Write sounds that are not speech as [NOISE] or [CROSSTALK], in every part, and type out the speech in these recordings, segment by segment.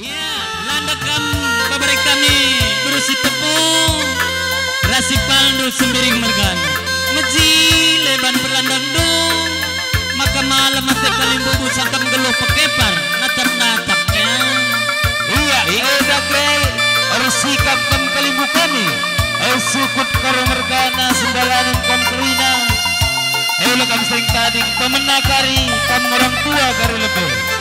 Ya, landakan babari kami berusi tepung Rasi paldu sembiring mergan Meji leban perlandang dong Maka malam mati kalimbu busakam geluh pekepar Natap-natapnya Iya, iya dakel harus sikap kam kalimbu kami. Ayo sukut karo mergana sendalanan kam kerina. Ayo lah kam sering tading pemenakari kam orang tua karo lebih.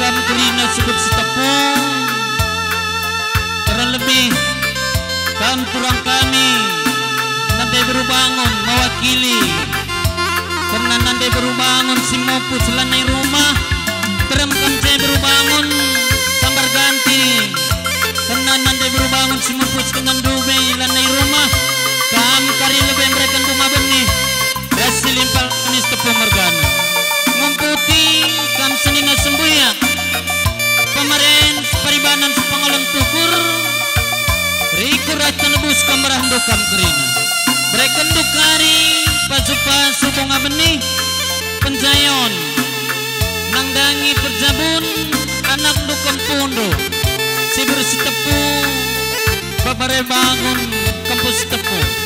Kam kerina sebut setepung Terlebih Kam tulang kami. Nanti baru bangun mewakili. Karena nanti baru bangun si mopu selanai rumah. Terem baru bangun Sambar ganti. Karena nanti baru bangun si mopu dengan dube lanai rumah. Kam kari lebih mereka rumah benih. Hasil limpal manis tepung mergana Ngumputi kam senina Pemaren paribanan sepangalan tukur. Riku raca nebus kamarah kam kerina. Breken dukari pasu-pasu bunga benih Penjayon. Nangdangi perjabun Anak dukam pundo Si bersih tepung Babare bangun kampus tepung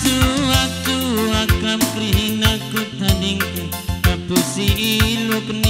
Masu aku akan keringaku tandingkan Kapusi iluk ni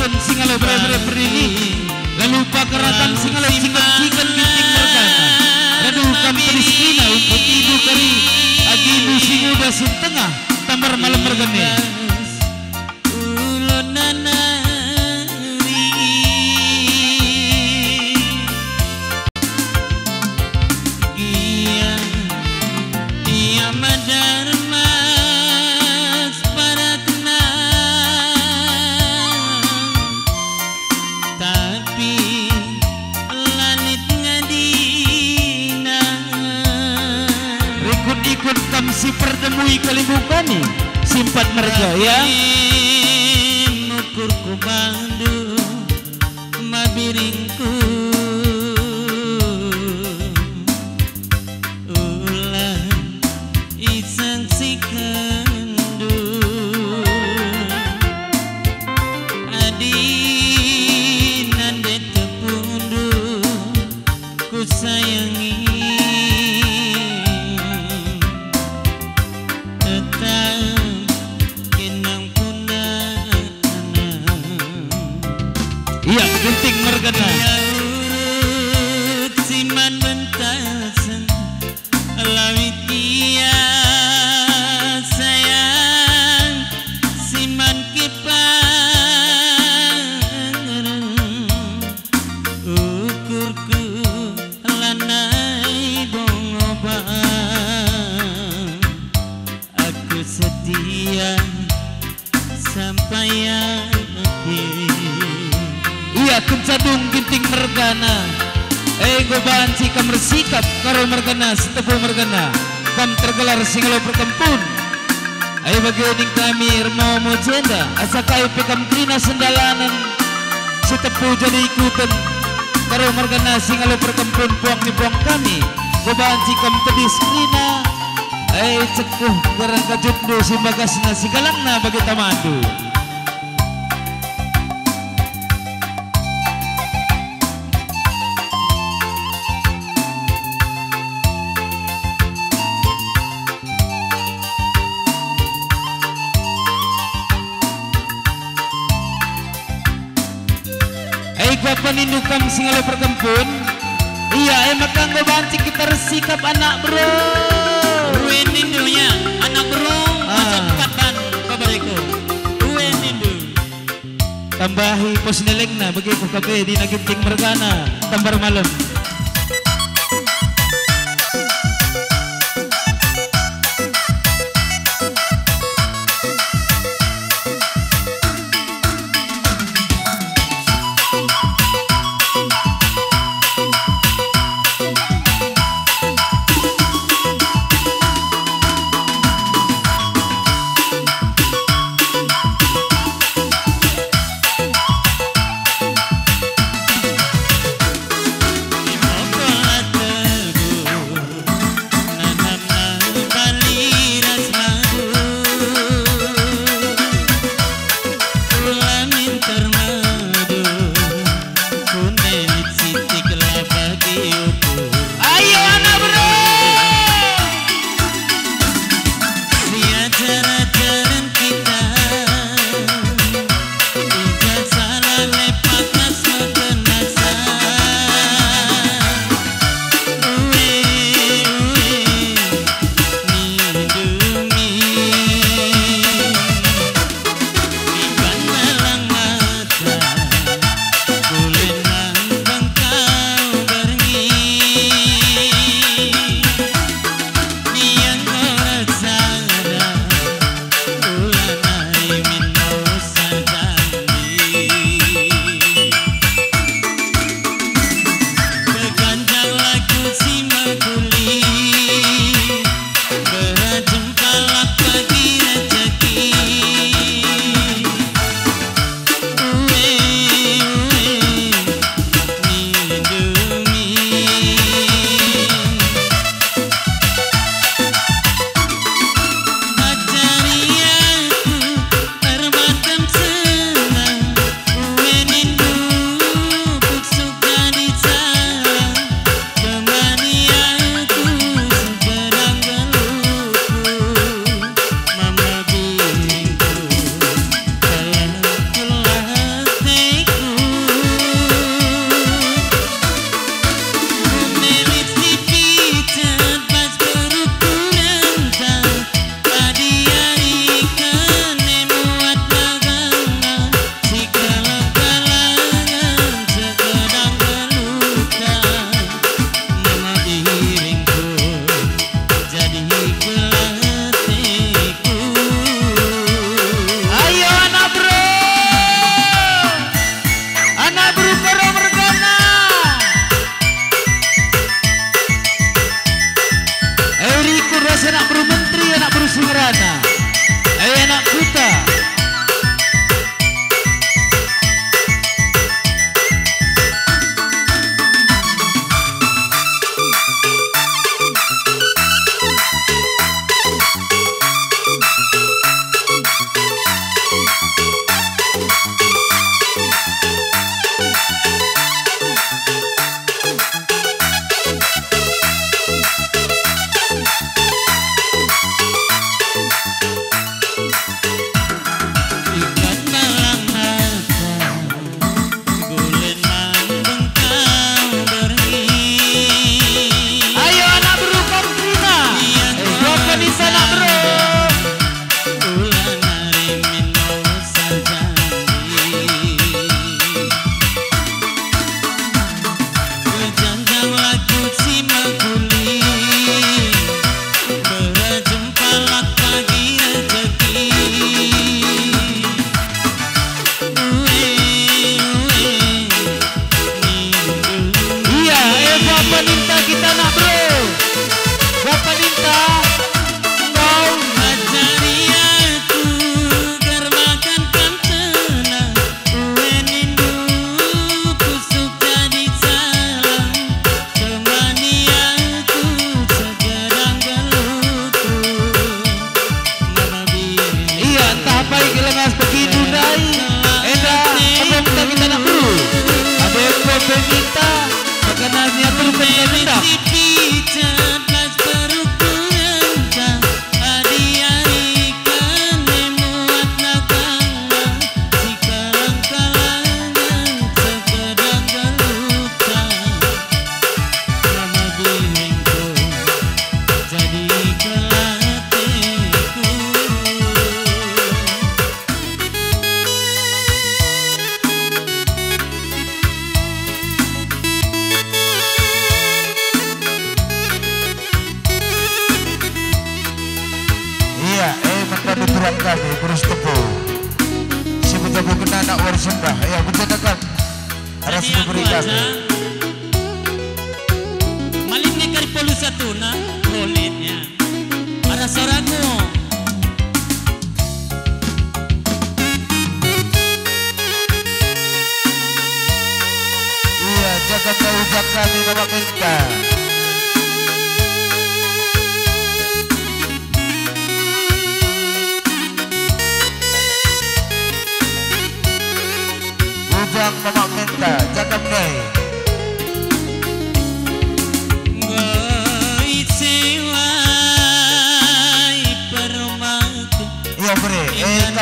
keratan singale berebere berini lalu pakeratan singale singkat singkat bintik berkata reduhkan periskina nah, untuk ibu kari agi ibu singu basut tengah tamar malam bergeni yeah. Karo mergana. Kam tergelar singalo perkempun. Ayo bagianing kami Remo Mojenda. Asa kayo pikam trina sendalanan Setepu jadi ikutan. Karo mergana singalo perkempun Puang puang kami. Gobaan si kam tedis krina Ay cekuh garang kajutdo si bagas na si galang na bagi tamandu singalo perkempun Iya ay makang gobaan si kita resikap anak bro. Uwe nindunya anak burung Ah. masuk kapan? Babariku Uwe nindu Tambahi pos na bagi ko kape di naginting mergana. Tambar malam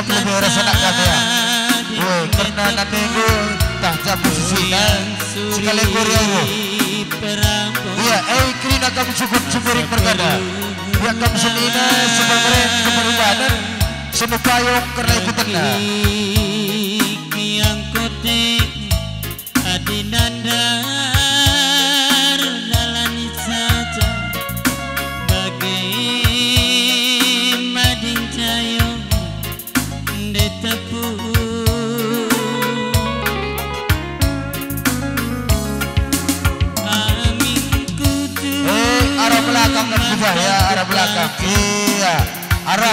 eh lebih rasa ya Woi, karena nanti gue tak jamu sisina sekali gue riau Iya, eh kini kamu cukup cukurin pergada. Ya kamu senina sebagaian keperubahan semua payung karena itu tenang.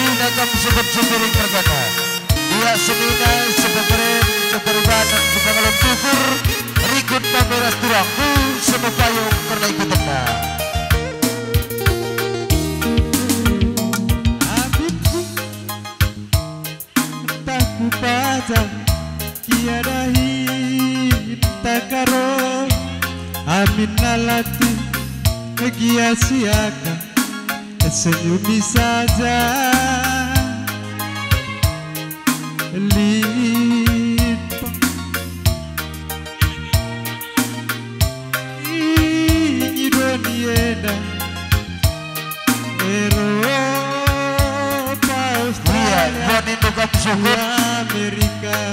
Irindakan sebut-sebut terkata Dia semina sebeberin Seberbanan sebengalem tukur Rikut pameras durangku Sebepayung karena ikut tenang Habibku Tak kupata Tiada Tak karo. Amin nalati Ngegiasiakan Senyumi saja.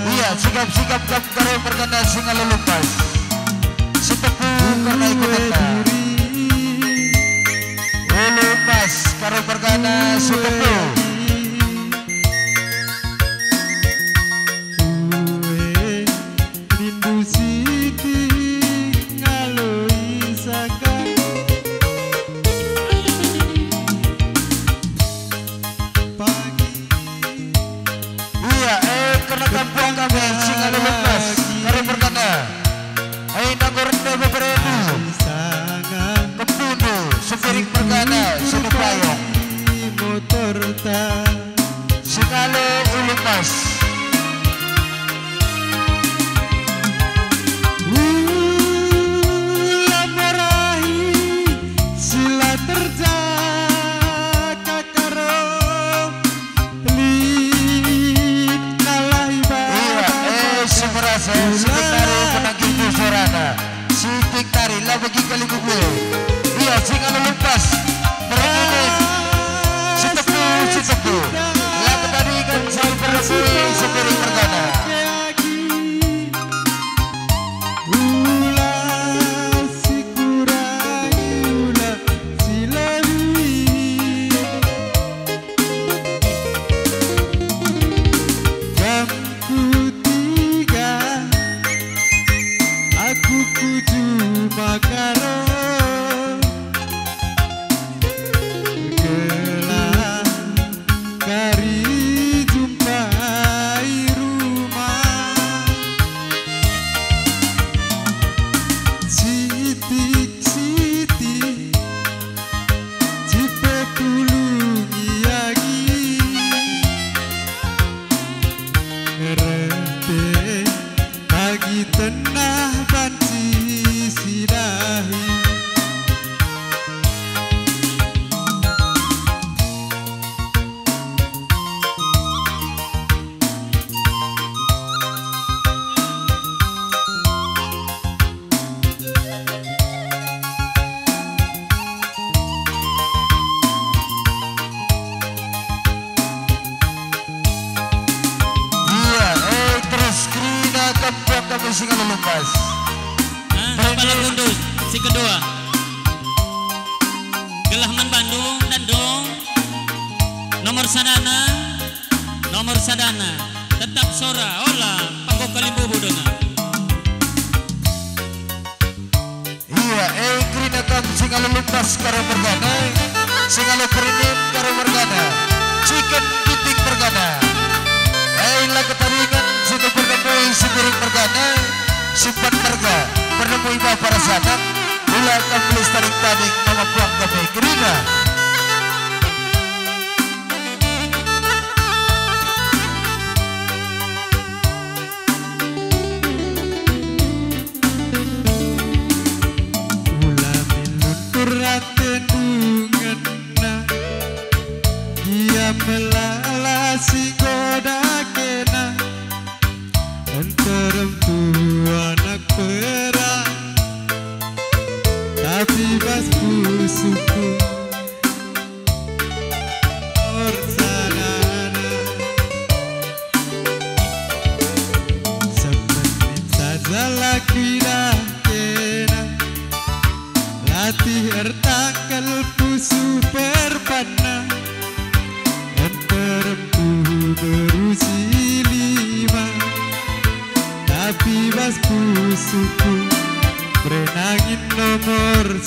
Iya, sikap-sikap kamu karo perkena singa lelupas. Setepu karena ikut teta. Lelupas karo perkena setepu. Yeah. tena ban pelala si goda kena. Enterem anak perang Tapi bas suku atas pusuku Berenangin nomor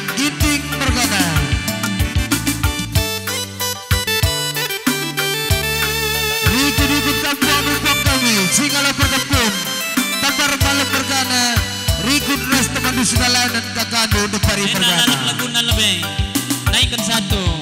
kami Singalo perkepun Tabar Rikut ras teman di dan Depari nanak lagu. Naikkan satu.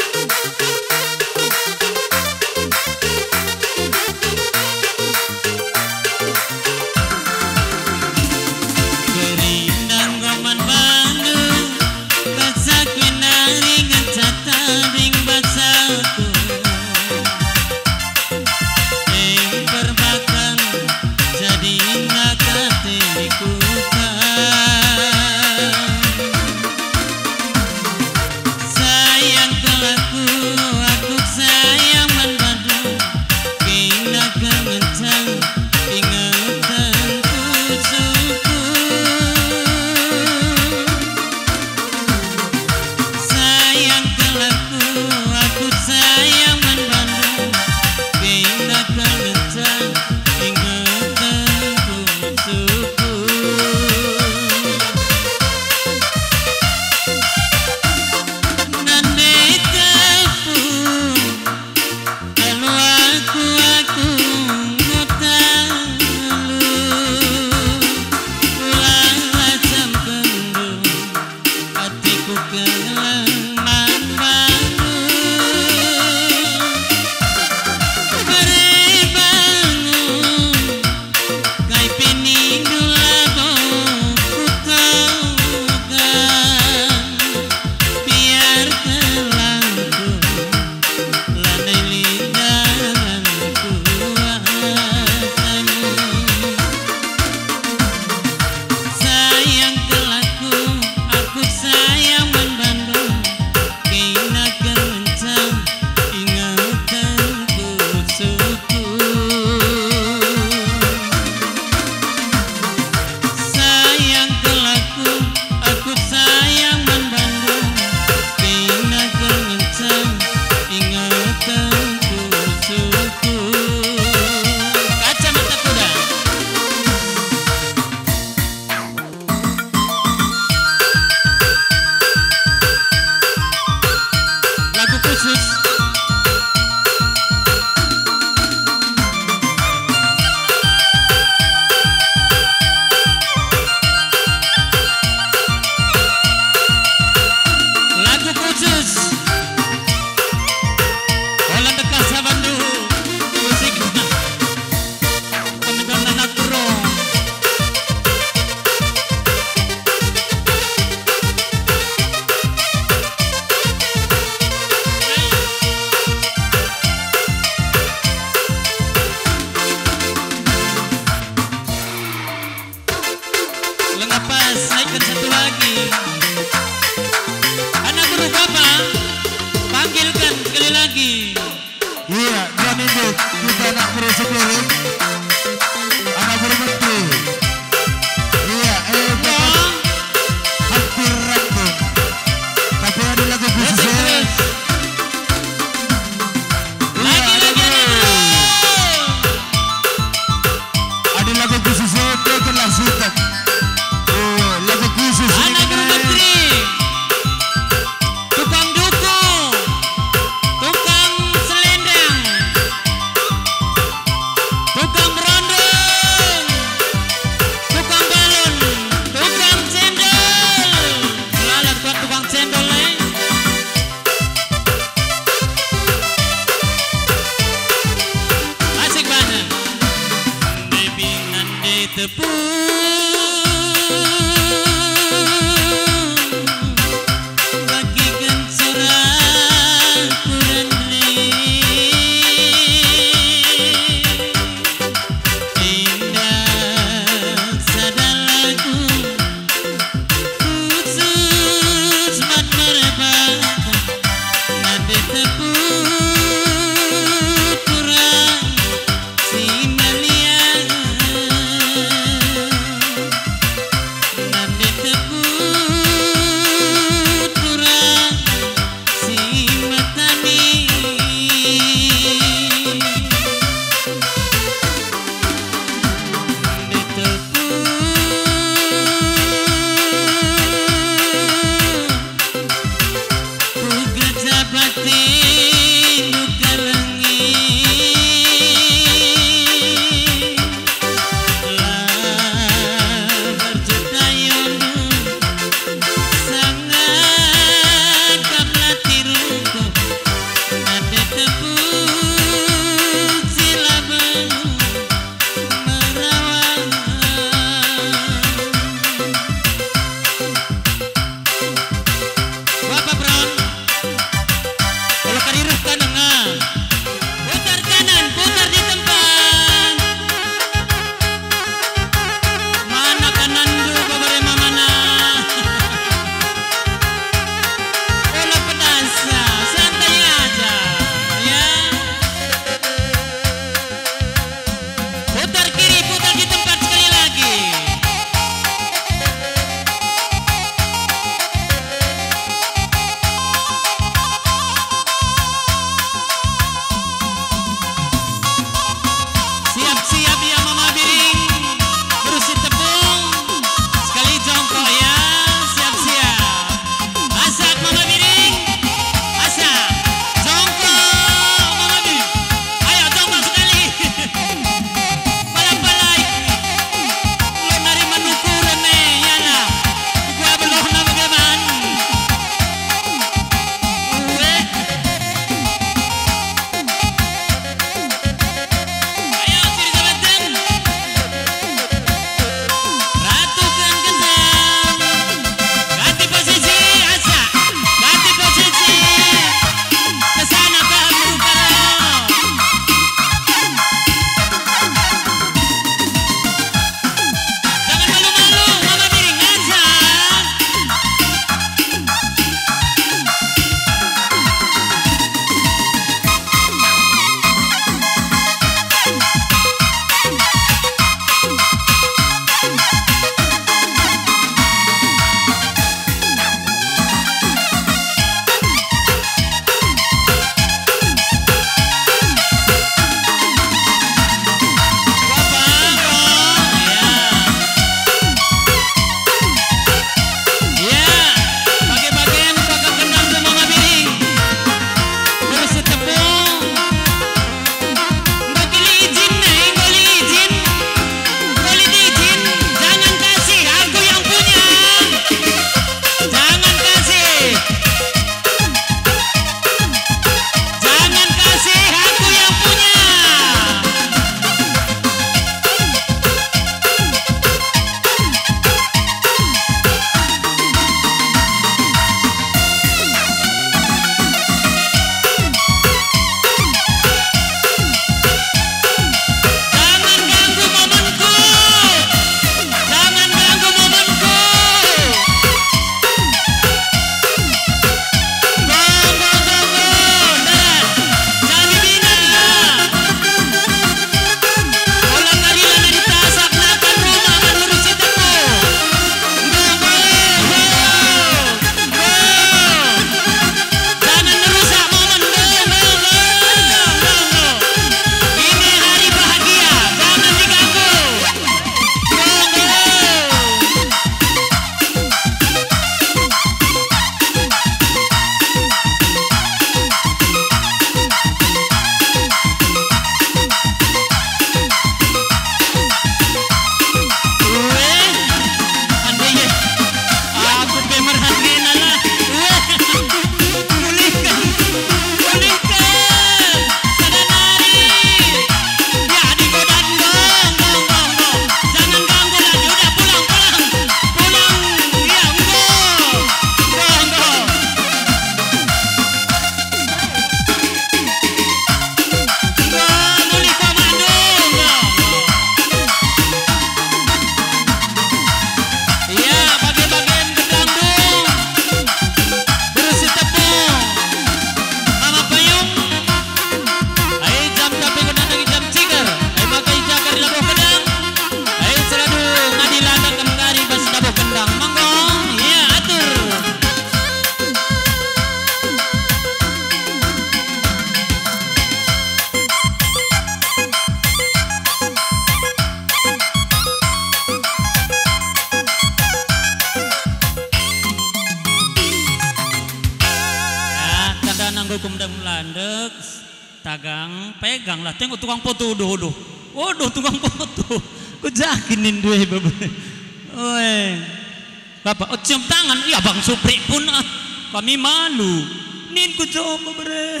kami malu. Nin ku coba bre.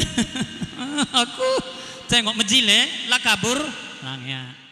[LAUGHS] Aku tengok majile lah kabur. Langya.